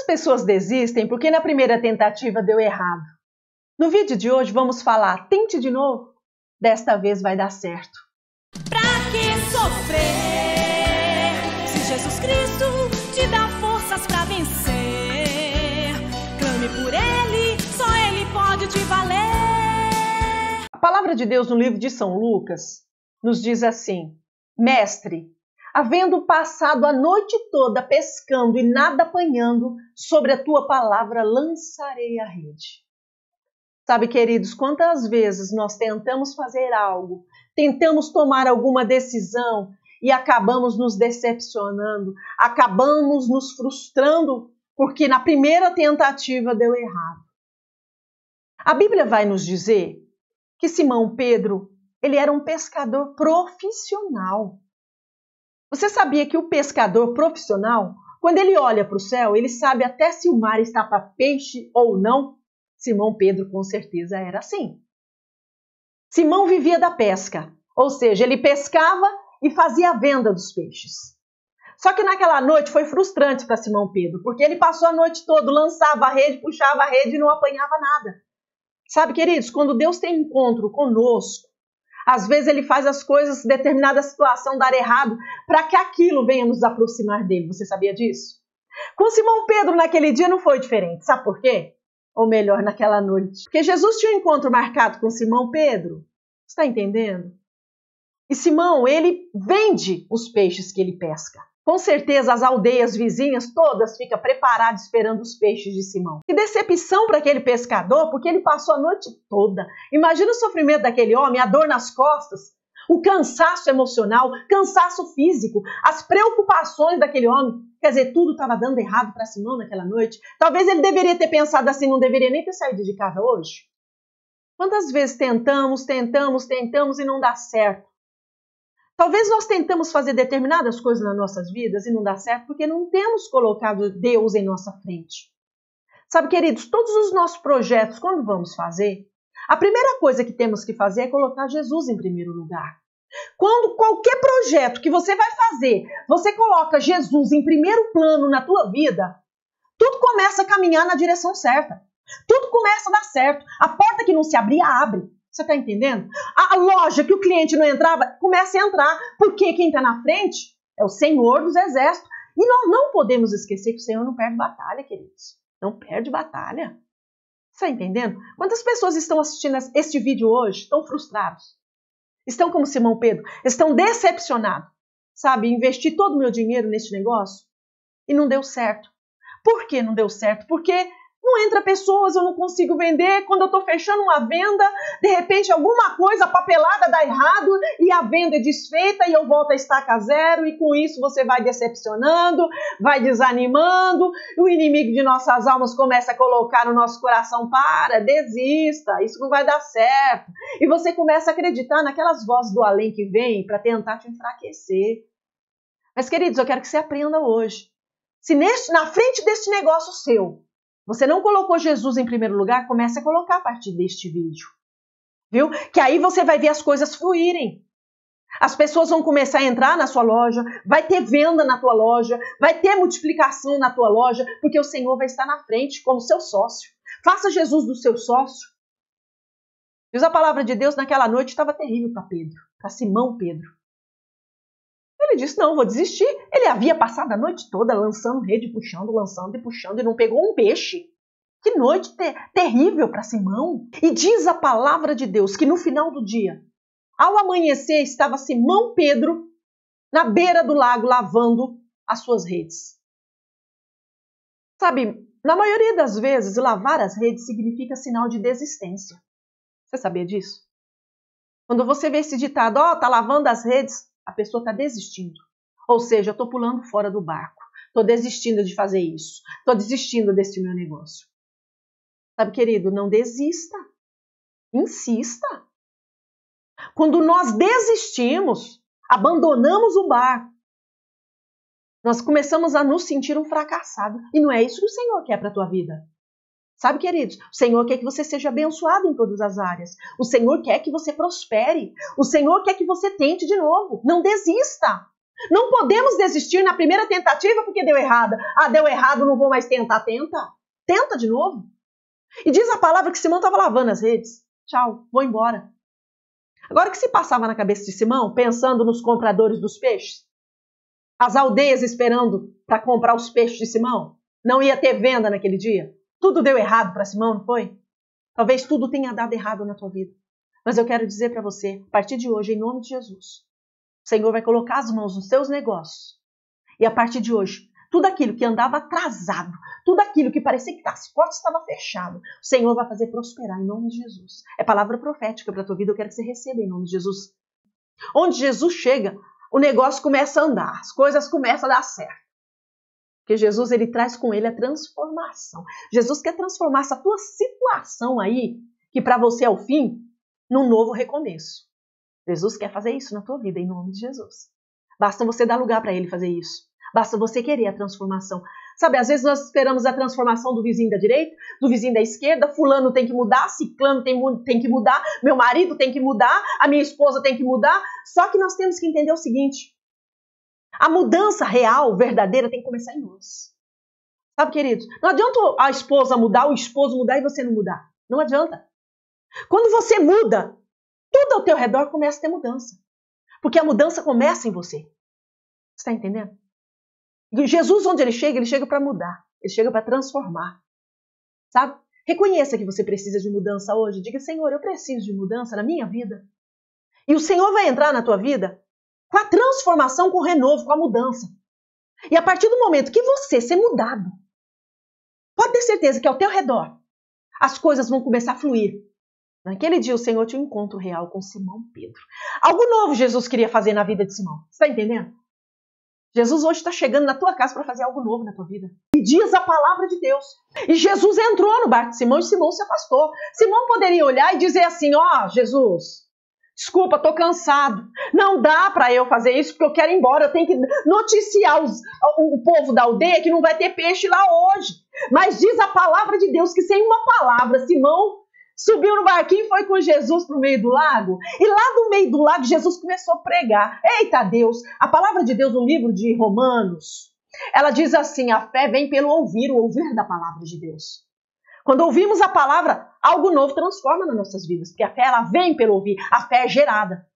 Muitas pessoas desistem porque na primeira tentativa deu errado. No vídeo de hoje vamos falar, tente de novo, desta vez vai dar certo. Pra que sofrer se Jesus Cristo te dá forças para vencer? Clame por Ele, só Ele pode te valer. A palavra de Deus no livro de São Lucas nos diz assim: Mestre, havendo passado a noite toda pescando e nada apanhando, sobre a tua palavra lançarei a rede. Sabe, queridos, quantas vezes nós tentamos fazer algo, tentamos tomar alguma decisão e acabamos nos decepcionando, acabamos nos frustrando porque na primeira tentativa deu errado. A Bíblia vai nos dizer que Simão Pedro, ele era um pescador profissional. Você sabia que o pescador profissional, quando ele olha para o céu, ele sabe até se o mar está para peixe ou não? Simão Pedro com certeza era assim. Simão vivia da pesca, ou seja, ele pescava e fazia a venda dos peixes. Só que naquela noite foi frustrante para Simão Pedro, porque ele passou a noite toda, lançava a rede, puxava a rede e não apanhava nada. Sabe, queridos, quando Deus tem encontro conosco, às vezes ele faz as coisas, determinada situação dar errado, para que aquilo venha nos aproximar dele. Você sabia disso? Com Simão Pedro naquele dia não foi diferente. Sabe por quê? Ou melhor, naquela noite. Porque Jesus tinha um encontro marcado com Simão Pedro. Está entendendo? E Simão, ele vende os peixes que ele pesca. Com certeza as aldeias vizinhas todas ficam preparadas esperando os peixes de Simão. Que decepção para aquele pescador, porque ele passou a noite toda. Imagina o sofrimento daquele homem, a dor nas costas, o cansaço emocional, cansaço físico, as preocupações daquele homem. Quer dizer, tudo estava dando errado para Simão naquela noite. Talvez ele deveria ter pensado assim, não deveria nem ter saído de casa hoje. Quantas vezes tentamos, tentamos, tentamos e não dá certo? Talvez nós tentamos fazer determinadas coisas nas nossas vidas e não dá certo porque não temos colocado Deus em nossa frente. Sabe, queridos, todos os nossos projetos, quando vamos fazer, a primeira coisa que temos que fazer é colocar Jesus em primeiro lugar. Quando qualquer projeto que você vai fazer, você coloca Jesus em primeiro plano na tua vida, tudo começa a caminhar na direção certa. Tudo começa a dar certo. A porta que não se abria, abre. Você está entendendo? A loja que o cliente não entrava, começa a entrar, porque quem está na frente é o Senhor dos Exércitos. E nós não podemos esquecer que o Senhor não perde batalha, queridos. Não perde batalha. Está entendendo? Quantas pessoas estão assistindo este vídeo hoje estão frustrados? Estão como Simão Pedro? Estão decepcionados? Sabe, investi todo o meu dinheiro neste negócio e não deu certo. Por que não deu certo? Porque não entra pessoas, eu não consigo vender. Quando eu estou fechando uma venda, de repente alguma coisa papelada dá errado e a venda é desfeita e eu volto a estaca zero e com isso você vai decepcionando, vai desanimando, o inimigo de nossas almas começa a colocar no nosso coração, para, desista, isso não vai dar certo. E você começa a acreditar naquelas vozes do além que vem para tentar te enfraquecer. Mas queridos, eu quero que você aprenda hoje. Se neste, na frente deste negócio seu, você não colocou Jesus em primeiro lugar? Comece a colocar a partir deste vídeo. Viu? Que aí você vai ver as coisas fluírem. As pessoas vão começar a entrar na sua loja, vai ter venda na tua loja, vai ter multiplicação na tua loja, porque o Senhor vai estar na frente como seu sócio. Faça Jesus do seu sócio. Diz a palavra de Deus, naquela noite estava terrível para Pedro, para Simão Pedro. Ele disse: Não, vou desistir. Ele havia passado a noite toda lançando rede, puxando, lançando e puxando e não pegou um peixe. Que noite ter terrível para Simão! E diz a palavra de Deus que no final do dia, ao amanhecer, estava Simão Pedro na beira do lago lavando as suas redes. Sabe, na maioria das vezes, lavar as redes significa sinal de desistência. Você sabia disso? Quando você vê esse ditado, ó, oh, tá lavando as redes, a pessoa está desistindo. Ou seja, eu estou pulando fora do barco. Estou desistindo de fazer isso. Estou desistindo desse meu negócio. Sabe, querido, não desista. Insista. Quando nós desistimos, abandonamos o barco, nós começamos a nos sentir um fracassado. E não é isso que o Senhor quer para a tua vida. Sabe, queridos, o Senhor quer que você seja abençoado em todas as áreas. O Senhor quer que você prospere. O Senhor quer que você tente de novo. Não desista. Não podemos desistir na primeira tentativa porque deu errado. Ah, deu errado, não vou mais tentar. Tenta. Tenta de novo. E diz a palavra que Simão estava lavando as redes. Tchau, vou embora. Agora, o que se passava na cabeça de Simão, pensando nos compradores dos peixes? As aldeias esperando para comprar os peixes de Simão? Não ia ter venda naquele dia? Tudo deu errado para Simão, não foi? Talvez tudo tenha dado errado na tua vida. Mas eu quero dizer para você, a partir de hoje, em nome de Jesus, o Senhor vai colocar as mãos nos seus negócios. E a partir de hoje, tudo aquilo que andava atrasado, tudo aquilo que parecia que as portas estavam fechadas, o Senhor vai fazer prosperar em nome de Jesus. É palavra profética para a tua vida, eu quero que você receba em nome de Jesus. Onde Jesus chega, o negócio começa a andar, as coisas começam a dar certo. Porque Jesus ele traz com ele a transformação. Jesus quer transformar essa tua situação aí, que para você é o fim, num novo recomeço. Jesus quer fazer isso na tua vida em nome de Jesus. Basta você dar lugar para ele fazer isso. Basta você querer a transformação. Sabe, às vezes nós esperamos a transformação do vizinho da direita, do vizinho da esquerda, fulano tem que mudar, ciclano tem, tem que mudar, meu marido tem que mudar, a minha esposa tem que mudar. Só que nós temos que entender o seguinte: a mudança real, verdadeira, tem que começar em nós. Sabe, queridos? Não adianta a esposa mudar, o esposo mudar e você não mudar. Não adianta. Quando você muda, tudo ao teu redor começa a ter mudança. Porque a mudança começa em você. Você está entendendo? Jesus, onde ele chega, ele chega para mudar, ele chega para transformar. Sabe? Reconheça que você precisa de mudança hoje. Diga, Senhor, eu preciso de mudança na minha vida. E o Senhor vai entrar na tua vida com a transformação, com o renovo, com a mudança. E a partir do momento que você ser mudado, pode ter certeza que ao teu redor as coisas vão começar a fluir. Naquele dia o Senhor tinha um encontro real com Simão Pedro. Algo novo Jesus queria fazer na vida de Simão. Está entendendo? Jesus hoje está chegando na tua casa para fazer algo novo na tua vida. E diz a palavra de Deus. E Jesus entrou no barco de Simão e Simão se afastou. Simão poderia olhar e dizer assim: Ó, oh, Jesus, desculpa, estou cansado. Não dá para eu fazer isso porque eu quero ir embora. Eu tenho que noticiar os, o, o povo da aldeia que não vai ter peixe lá hoje. Mas diz a palavra de Deus que sem uma palavra, Simão subiu no barquinho e foi com Jesus para o meio do lago. E lá do meio do lago, Jesus começou a pregar. Eita Deus! A palavra de Deus no livro de Romanos, ela diz assim: a fé vem pelo ouvir, o ouvir da palavra de Deus. Quando ouvimos a palavra, algo novo transforma nas nossas vidas, porque a fé ela vem pelo ouvir, a fé é gerada.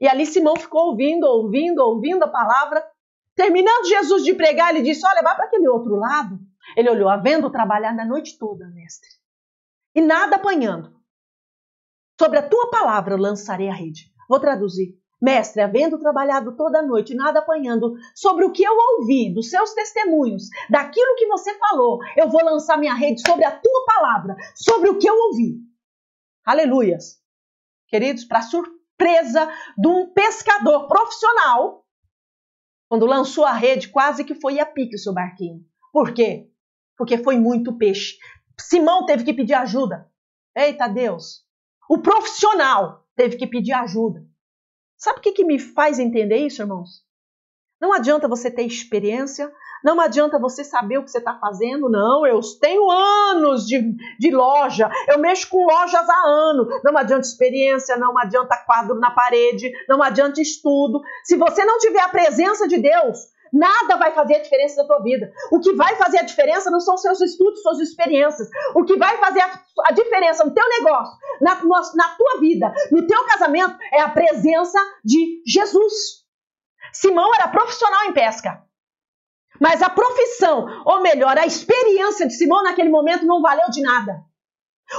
E ali Simão ficou ouvindo, ouvindo, ouvindo a palavra. Terminando Jesus de pregar, ele disse: Olha, vai para aquele outro lado. Ele olhou, havendo trabalhado a noite toda, mestre e nada apanhando. Sobre a tua palavra lançarei a rede. Vou traduzir. Mestre, havendo trabalhado toda a noite, nada apanhando, sobre o que eu ouvi, dos seus testemunhos, daquilo que você falou, eu vou lançar minha rede sobre a tua palavra, sobre o que eu ouvi. Aleluias. Queridos, para surpresa de um pescador profissional, quando lançou a rede, quase que foi a pique o seu barquinho. Por quê? Porque foi muito peixe. Simão teve que pedir ajuda. Eita Deus! O profissional teve que pedir ajuda. Sabe o que, que me faz entender isso, irmãos? Não adianta você ter experiência, não adianta você saber o que você está fazendo, não. Eu tenho anos de, de loja, eu mexo com lojas há anos. Não adianta experiência, não adianta quadro na parede, não adianta estudo. Se você não tiver a presença de Deus, Nada vai fazer a diferença na tua vida. O que vai fazer a diferença não são seus estudos, suas experiências. O que vai fazer a, a diferença no teu negócio, na, na tua vida, no teu casamento, é a presença de Jesus. Simão era profissional em pesca. Mas a profissão, ou melhor, a experiência de Simão naquele momento não valeu de nada.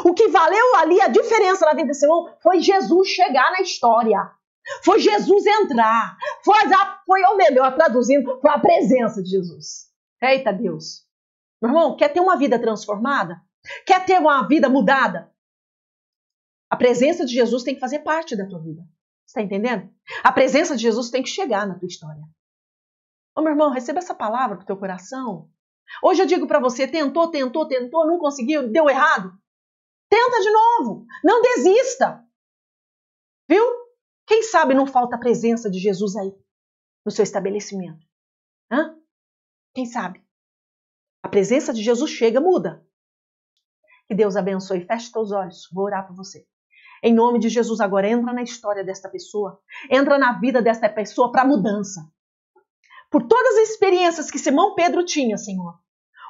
O que valeu ali, a diferença na vida de Simão, foi Jesus chegar na história. Foi Jesus entrar. Foi, a, foi ou melhor, traduzindo, foi a presença de Jesus. Eita Deus. Meu irmão, quer ter uma vida transformada? Quer ter uma vida mudada? A presença de Jesus tem que fazer parte da tua vida. Está entendendo? A presença de Jesus tem que chegar na tua história. Ô meu irmão, receba essa palavra para o teu coração. Hoje eu digo para você, tentou, tentou, tentou, não conseguiu, deu errado. Tenta de novo. Não desista. Viu? Quem sabe não falta a presença de Jesus aí, no seu estabelecimento? Hã? Quem sabe? A presença de Jesus chega, muda. Que Deus abençoe. Feche seus olhos. Vou orar por você. Em nome de Jesus, agora entra na história desta pessoa. Entra na vida desta pessoa para mudança. por todas as experiências que Simão Pedro tinha, Senhor.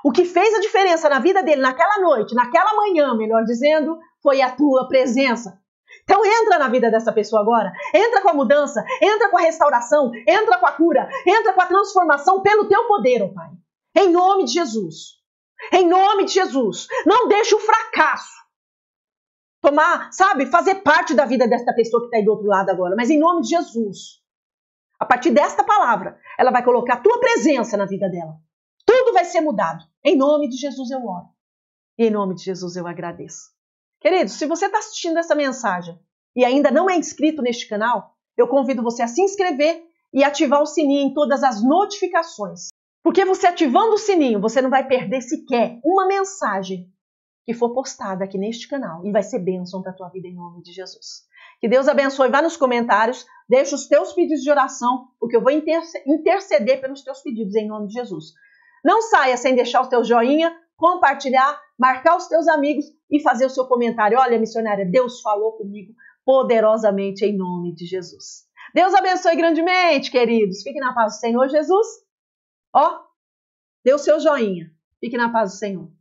O que fez a diferença na vida dele naquela noite, naquela manhã, melhor dizendo, foi a tua presença. Então entra na vida dessa pessoa agora, entra com a mudança, entra com a restauração, entra com a cura, entra com a transformação pelo teu poder, ó oh Pai. Em nome de Jesus. Em nome de Jesus. Não deixe o fracasso tomar, sabe, fazer parte da vida desta pessoa que está aí do outro lado agora, mas em nome de Jesus. A partir desta palavra, ela vai colocar a tua presença na vida dela. Tudo vai ser mudado. Em nome de Jesus eu oro. E em nome de Jesus eu agradeço. Queridos, se você está assistindo essa mensagem e ainda não é inscrito neste canal, eu convido você a se inscrever e ativar o sininho em todas as notificações. Porque você ativando o sininho, você não vai perder sequer uma mensagem que for postada aqui neste canal e vai ser bênção para a tua vida em nome de Jesus. Que Deus abençoe. Vá nos comentários, deixa os teus pedidos de oração, porque eu vou interceder pelos teus pedidos em nome de Jesus. Não saia sem deixar o teu joinha, compartilhar, marcar os teus amigos e fazer o seu comentário. Olha, missionária, Deus falou comigo poderosamente em nome de Jesus. Deus abençoe grandemente, queridos. Fique na paz do Senhor Jesus. Ó, dê o seu joinha. Fique na paz do Senhor.